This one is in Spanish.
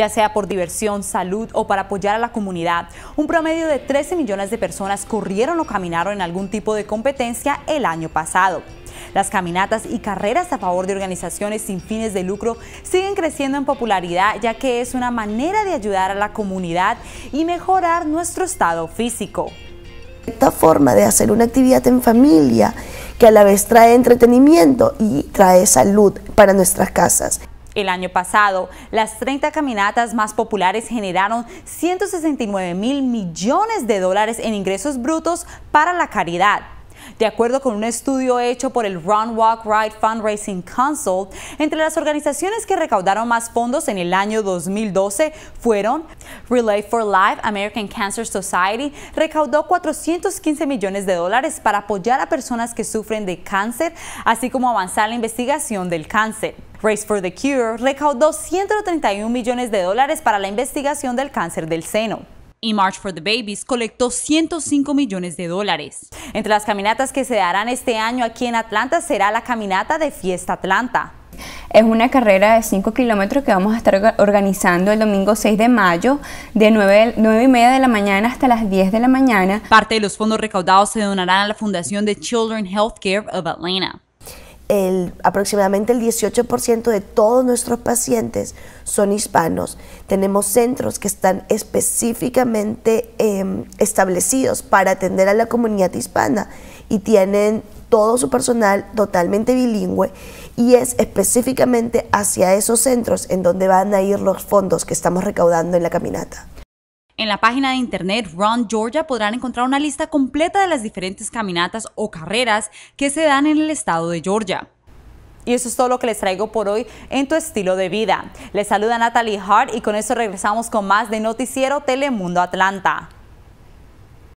ya sea por diversión, salud o para apoyar a la comunidad. Un promedio de 13 millones de personas corrieron o caminaron en algún tipo de competencia el año pasado. Las caminatas y carreras a favor de organizaciones sin fines de lucro siguen creciendo en popularidad ya que es una manera de ayudar a la comunidad y mejorar nuestro estado físico. Esta forma de hacer una actividad en familia que a la vez trae entretenimiento y trae salud para nuestras casas. El año pasado, las 30 caminatas más populares generaron 169 mil millones de dólares en ingresos brutos para la caridad. De acuerdo con un estudio hecho por el Run Walk Ride Fundraising Council, entre las organizaciones que recaudaron más fondos en el año 2012 fueron Relay for Life, American Cancer Society, recaudó 415 millones de dólares para apoyar a personas que sufren de cáncer, así como avanzar la investigación del cáncer. Race for the Cure recaudó 131 millones de dólares para la investigación del cáncer del seno y March for the Babies colectó 105 millones de dólares. Entre las caminatas que se darán este año aquí en Atlanta será la caminata de Fiesta Atlanta. Es una carrera de 5 kilómetros que vamos a estar organizando el domingo 6 de mayo de 9, 9 y media de la mañana hasta las 10 de la mañana. Parte de los fondos recaudados se donarán a la Fundación de Children Healthcare of Atlanta aproximadamente el 18% de todos nuestros pacientes son hispanos. Tenemos centros que están específicamente em, establecidos para atender a la comunidad hispana y tienen todo su personal totalmente bilingüe y es específicamente hacia esos centros en donde van a ir los fondos que estamos recaudando en la caminata. En la página de internet Run Georgia podrán encontrar una lista completa de las diferentes caminatas o carreras que se dan en el estado de Georgia. Y eso es todo lo que les traigo por hoy en tu estilo de vida. Les saluda Natalie Hart y con eso regresamos con más de Noticiero Telemundo Atlanta.